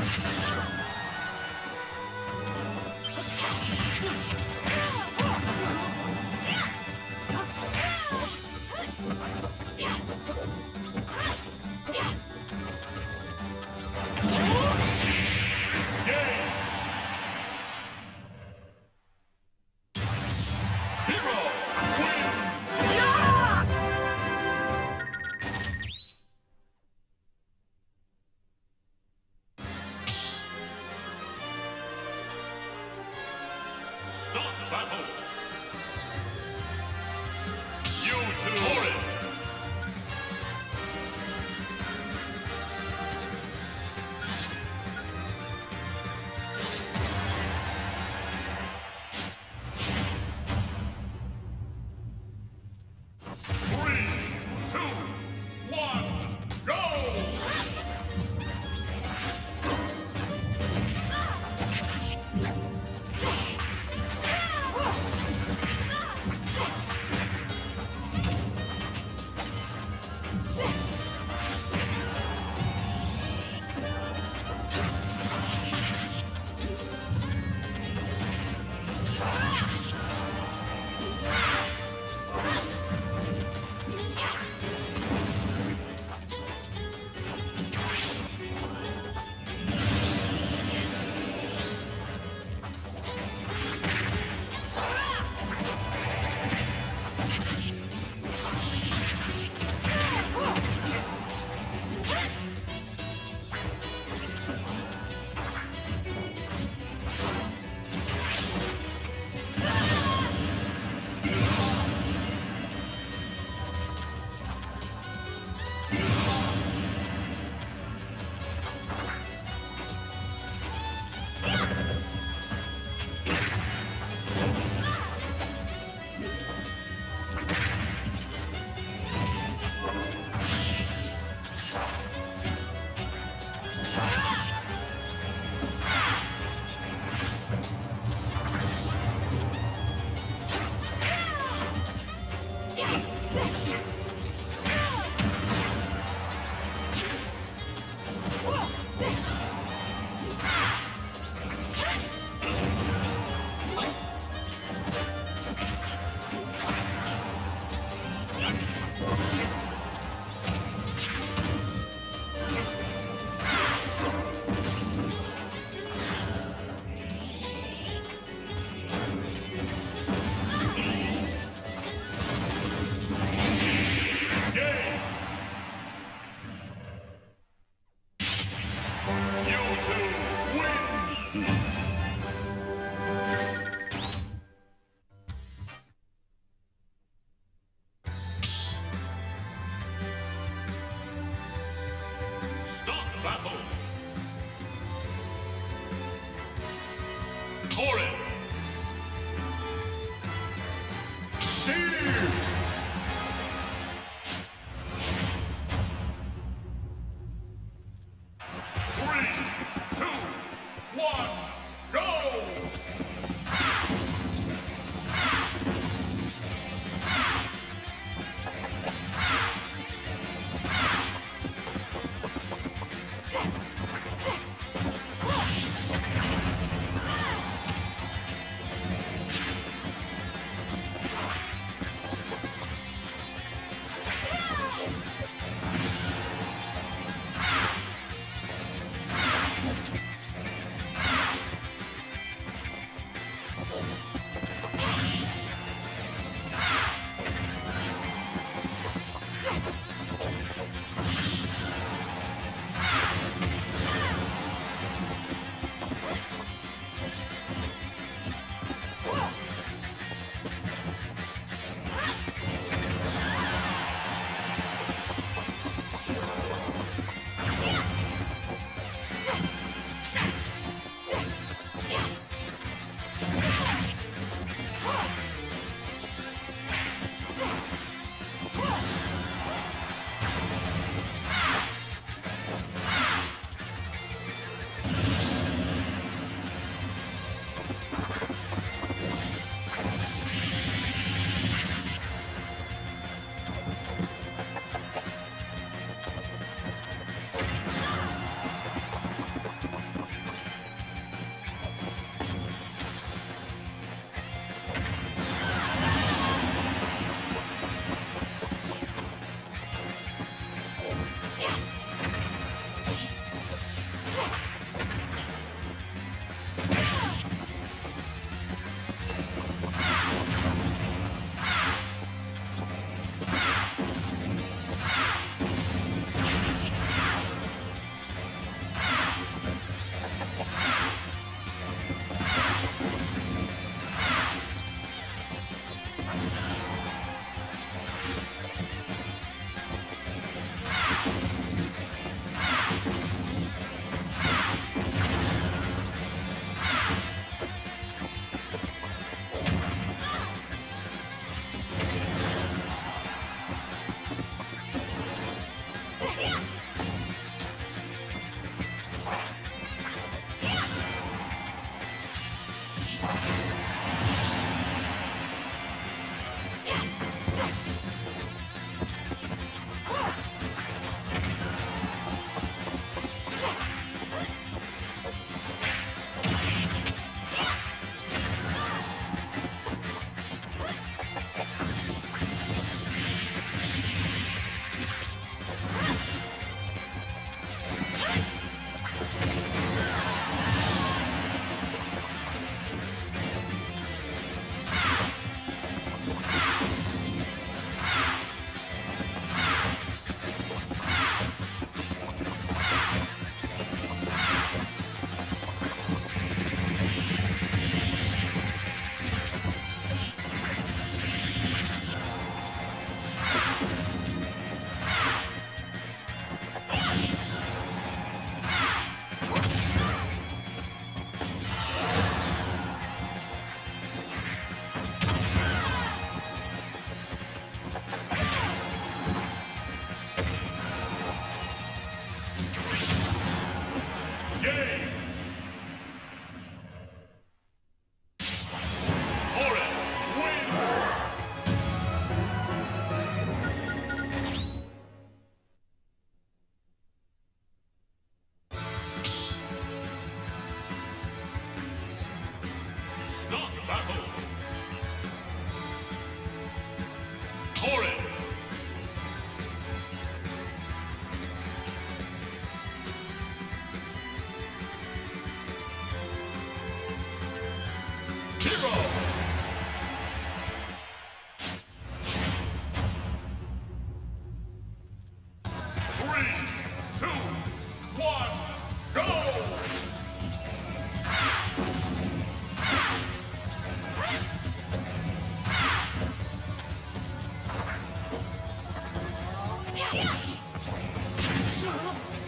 Let's go. Dog Torrid. Steve. 是什么？